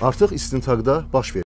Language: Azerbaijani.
artıq istintaqda baş verib.